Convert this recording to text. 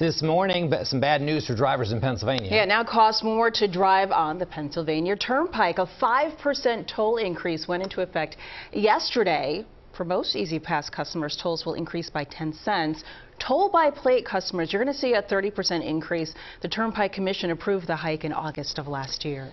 This morning, some bad news for drivers in Pennsylvania. Yeah, it now costs more to drive on the Pennsylvania Turnpike. A 5% toll increase went into effect yesterday. For most E-ZPass customers, tolls will increase by 10 cents. Toll by plate customers, you're going to see a 30% increase. The Turnpike Commission approved the hike in August of last year.